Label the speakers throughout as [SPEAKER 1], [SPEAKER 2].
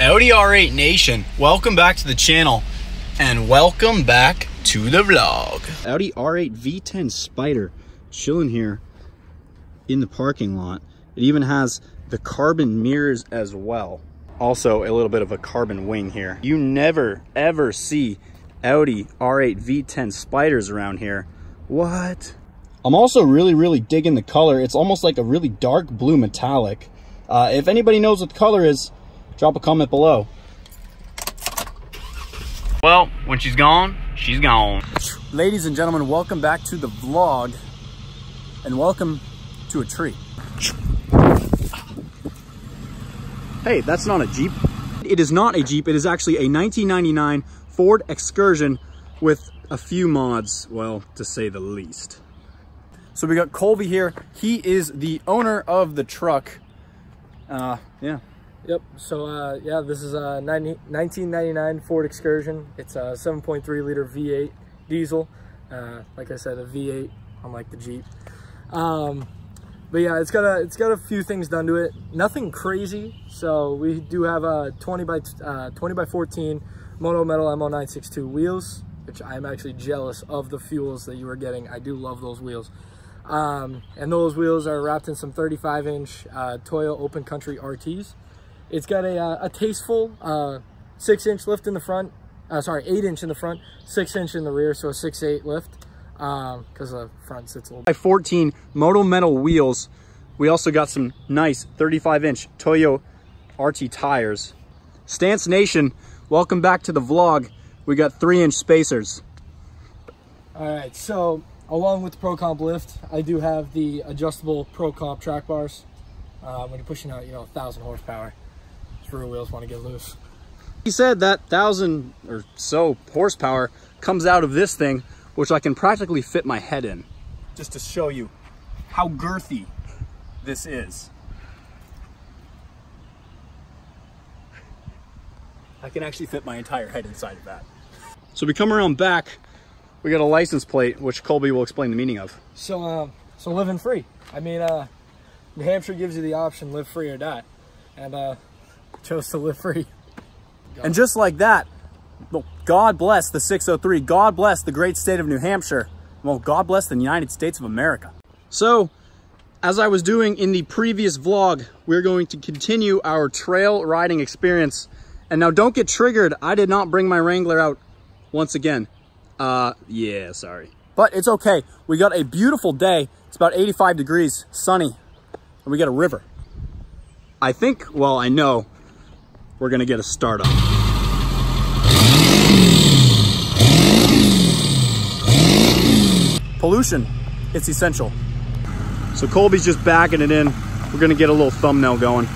[SPEAKER 1] Audi R8 Nation, welcome back to the channel and welcome back to the vlog. Audi R8 V10 Spider chilling here in the parking lot. It even has the carbon mirrors as well. Also a little bit of a carbon wing here. You never ever see Audi R8 V10 Spiders around here. What? I'm also really, really digging the color. It's almost like a really dark blue metallic. Uh, if anybody knows what the color is, drop a comment below. Well, when she's gone, she's gone. Ladies and gentlemen, welcome back to the vlog and welcome to a tree. Hey, that's not a Jeep. It is not a Jeep. It is actually a 1999 Ford Excursion with a few mods, well, to say the least. So we got Colby here. He is the owner of the truck. Uh, yeah,
[SPEAKER 2] Yep. So uh, yeah, this is a 90, 1999 Ford Excursion. It's a 7.3 liter V8 diesel. Uh, like I said, a V8, unlike the Jeep. Um, but yeah, it's got a it's got a few things done to it. Nothing crazy. So we do have a 20 by uh, 20 by 14 Moto Metal MO962 wheels, which I'm actually jealous of the fuels that you are getting. I do love those wheels. Um, and those wheels are wrapped in some 35 inch uh, Toyo Open Country RTs. It's got a, uh, a tasteful uh, six inch lift in the front, uh, sorry, eight inch in the front, six inch in the rear, so a six eight lift because um, the front sits a little.
[SPEAKER 1] By 14 Moto Metal wheels. We also got some nice 35 inch Toyo RT tires. Stance Nation, welcome back to the vlog. We got three inch spacers.
[SPEAKER 2] All right, so along with the Pro Comp lift, I do have the adjustable Pro Comp track bars. Uh, when you're pushing out, you know, a 1,000 horsepower, rear wheels want to get loose.
[SPEAKER 1] He said that 1,000 or so horsepower comes out of this thing, which I can practically fit my head in. Just to show you how girthy this is. I can actually fit my entire head inside of that. So we come around back, we got a license plate, which Colby will explain the meaning of.
[SPEAKER 2] So, um, so living free. I mean, uh, New Hampshire gives you the option, live free or die. And, uh, chose to live free.
[SPEAKER 1] And just like that, well, God bless the 603. God bless the great state of New Hampshire. Well, God bless the United States of America. So, as I was doing in the previous vlog, we're going to continue our trail riding experience. And now don't get triggered. I did not bring my Wrangler out once again. Uh, yeah, sorry. But it's okay. We got a beautiful day. It's about 85 degrees, sunny, and we got a river. I think, well, I know we're gonna get a start startup. Pollution, it's essential. So Colby's just backing it in. We're gonna get a little thumbnail going.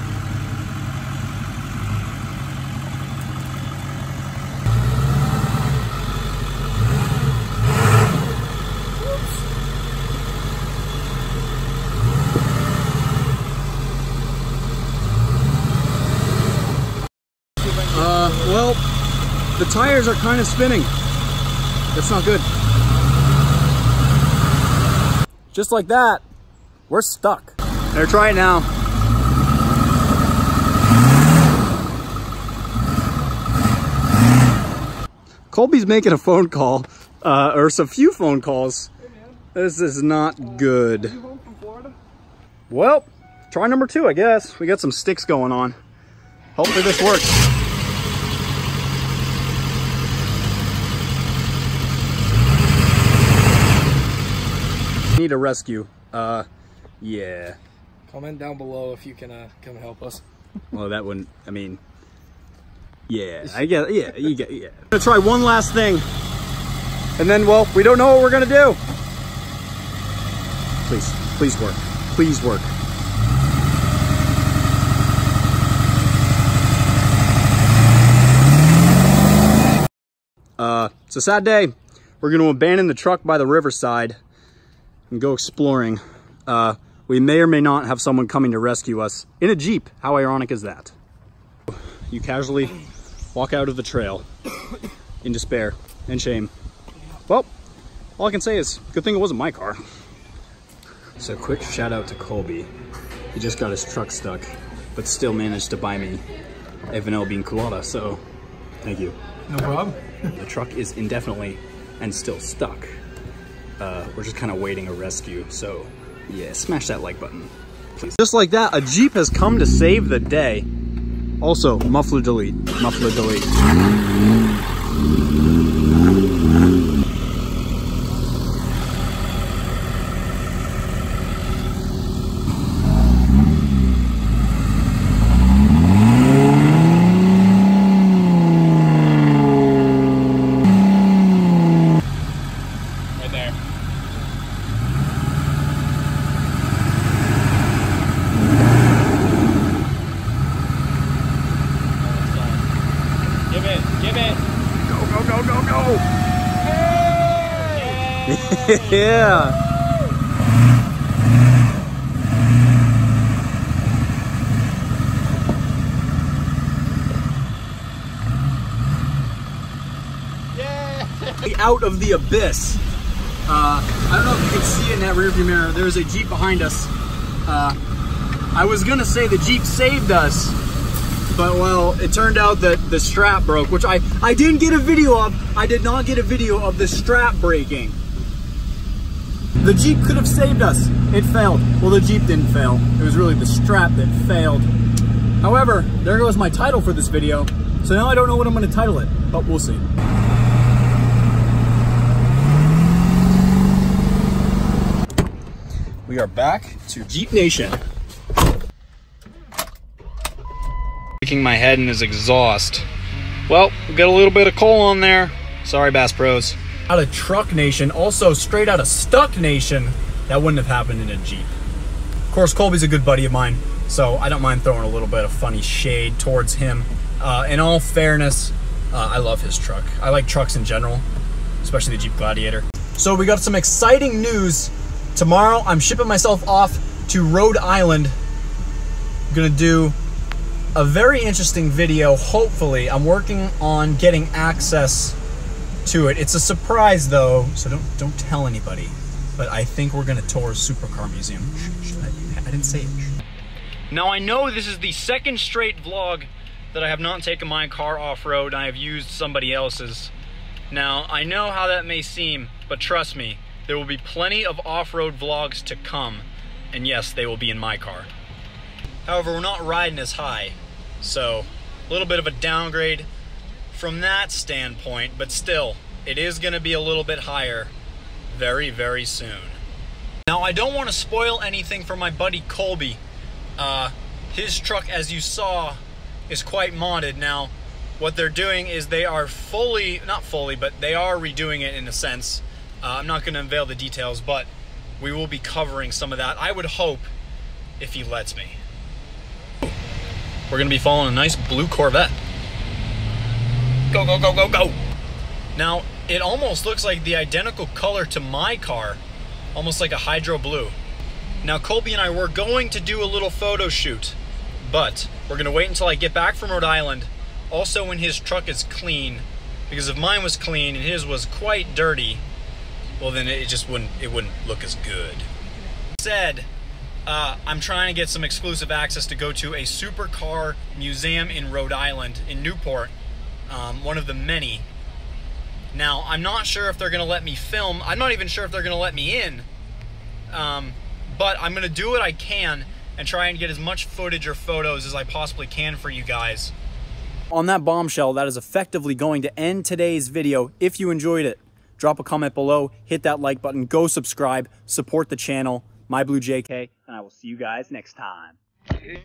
[SPEAKER 1] Uh, well, the tires are kind of spinning. That's not good. Just like that, we're stuck. Better try it now. Colby's making a phone call, uh, or a few phone calls. This is not good. Well, try number two, I guess. We got some sticks going on. Hopefully this works. Need a rescue. Uh, yeah.
[SPEAKER 2] Comment down below if you can uh, come help us.
[SPEAKER 1] Well, that wouldn't, I mean, yeah, I get, yeah, you get, yeah. I'm gonna try one last thing. And then, well, we don't know what we're gonna do. Please, please work. Please work. Uh, it's a sad day. We're gonna abandon the truck by the riverside and go exploring. Uh, we may or may not have someone coming to rescue us in a Jeep. How ironic is that? You casually walk out of the trail in despair and shame. Well, all I can say is, good thing it wasn't my car. So quick shout out to Colby. He just got his truck stuck, but still managed to buy me a vanilla bean Coolatta, so thank you.
[SPEAKER 2] No problem.
[SPEAKER 1] The truck is indefinitely and still stuck. Uh, we're just kind of waiting a rescue, so yeah, smash that like button, please. Just like that, a Jeep has come to save the day. Also, muffler delete, muffler delete. Right there. Give it, give it. Go, go, go, go, go. Yeah. Out of the abyss. Uh, I don't know if you can see in that rearview mirror. There's a Jeep behind us. Uh, I was gonna say the Jeep saved us, but well, it turned out that the strap broke, which I, I didn't get a video of. I did not get a video of the strap breaking. The Jeep could have saved us. It failed. Well, the Jeep didn't fail. It was really the strap that failed. However, there goes my title for this video. So now I don't know what I'm gonna title it, but we'll see. We are back to Jeep Nation. Taking my head in his exhaust. Well, we got a little bit of coal on there. Sorry, Bass Pros. Out of Truck Nation, also straight out of Stuck Nation. That wouldn't have happened in a Jeep. Of course, Colby's a good buddy of mine, so I don't mind throwing a little bit of funny shade towards him. Uh, in all fairness, uh, I love his truck. I like trucks in general, especially the Jeep Gladiator. So we got some exciting news. Tomorrow, I'm shipping myself off to Rhode Island. I'm gonna do a very interesting video. Hopefully, I'm working on getting access to it. It's a surprise though, so don't don't tell anybody. But I think we're gonna tour a supercar museum. I, I didn't say it. Now I know this is the second straight vlog that I have not taken my car off-road and I have used somebody else's. Now, I know how that may seem, but trust me, there will be plenty of off-road vlogs to come, and yes, they will be in my car. However, we're not riding as high, so a little bit of a downgrade from that standpoint, but still, it is going to be a little bit higher very, very soon. Now, I don't want to spoil anything for my buddy Colby. Uh, his truck, as you saw, is quite modded. Now, what they're doing is they are fully, not fully, but they are redoing it in a sense. Uh, I'm not going to unveil the details, but we will be covering some of that. I would hope if he lets me. We're going to be following a nice blue Corvette. Go, go, go, go, go. Now, it almost looks like the identical color to my car, almost like a hydro blue. Now, Colby and I were going to do a little photo shoot, but we're going to wait until I get back from Rhode Island. Also, when his truck is clean, because if mine was clean and his was quite dirty, well, then it just wouldn't it wouldn't look as good. Said, uh, I'm trying to get some exclusive access to go to a supercar museum in Rhode Island, in Newport, um, one of the many. Now, I'm not sure if they're going to let me film. I'm not even sure if they're going to let me in. Um, but I'm going to do what I can and try and get as much footage or photos as I possibly can for you guys. On that bombshell, that is effectively going to end today's video. If you enjoyed it, drop a comment below, hit that like button, go subscribe, support the channel. My Blue JK, and I will see you guys next time.